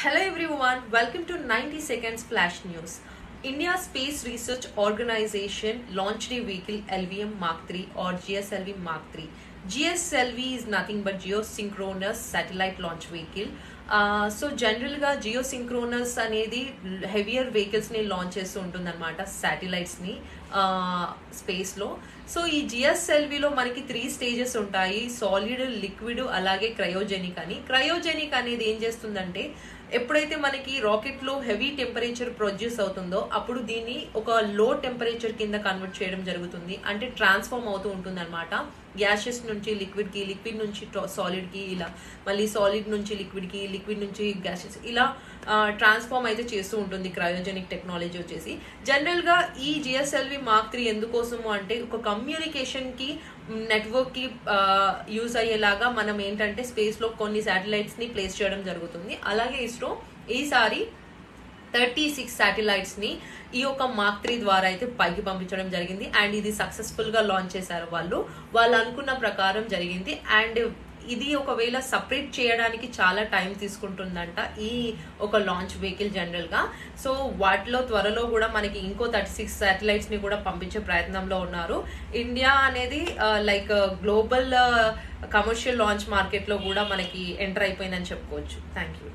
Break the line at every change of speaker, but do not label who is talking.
Hello everyone, welcome to 90 Seconds Flash News. India Space Research Organization launched a vehicle LVM Mark III or GSLV Mark III. GSLV is nothing but geosynchronous satellite launch vehicle. So జనరల్గా geosynchronous అనేది heavier వెహికల్స్ని launch చేస్తూ ఉంటుంది అనమాట శాటిలైట్స్ని స్పేస్లో uh, so ఈ జిఎస్ఎల్విలో మనకి త్రీ స్టేజెస్ ఉంటాయి. సాలిడ్ లిక్విడ్ అలాగే క్రయోజెనిక్ అని. క్రయోజెనిక్ అనేది ఏం చేస్తుందంటే ఎప్పుడైతే మనకి రాకెట్లో హెవీ టెంపరేచర్ ప్రొడ్యూస్ అవుతుందో అప్పుడు దీన్ని ఒక లో టెంపరేచర్ కింద కన్వర్ట్ చేయడం జరుగుతుంది. అంటే ట్రాన్స్ఫార్మ్ అవుతూ ఉంటుంది అనమాట గ్యాసెస్ నుంచి లిక్విడ్కి లిక్విడ్ నుంచి సాలిడ్కి ఇలా మళ్ళీ సాలిడ్ నుంచి లిక్విడ్కి లిక్విడ్ నుంచి గ్యాసెస్ ఇలా ట్రాన్స్ఫార్మ్ అయితే చేస్తూ ఉంటుంది క్రయోజెనిక్ టెక్నాలజీ వచ్చేసి. జనరల్గా ఈ జిఎస్ఎల్వి మార్క్ త్రీ ఎందుకోసము అంటే ఒక కమ్యూనికేషన్కి నెట్వర్క్కి యూజ్ అయ్యేలాగా మనం ఏంటంటే స్పేస్లో కొన్ని శాటిలైట్స్ని ప్లేస్ చేయడం జరుగుతుంది. అలాగే ఇస్రో ఈసారి థర్టీ సిక్స్ శాటిలైట్స్ని ఈ యొక్క మార్క్ త్రీ ద్వారా అయితే పైకి పంపించడం జరిగింది. అండ్ ఇది సక్సెస్ఫుల్గా లాంచ్ చేశారు వాళ్ళు. వాళ్ళు అనుకున్న ప్రకారం జరిగింది. అండ్ ఇది ఒకవేళ సపరేట్ చేయడానికి చాలా టైం తీసుకుంటుందంట ఈ ఒక లాంచ్ వెహికల్ జనరల్గా సో వాటిలో త్వరలో కూడా మనకి ఇంకో థర్టీ సిక్స్ శాటిలైట్స్ని కూడా పంపించే ప్రయత్నంలో ఉన్నారు. ఇండియా అనేది లైక్ గ్లోబల్ కమర్షియల్ లాంచ్ మార్కెట్లో కూడా మనకి ఎంటర్ అయిపోయిందని చెప్పుకోవచ్చు. Thank you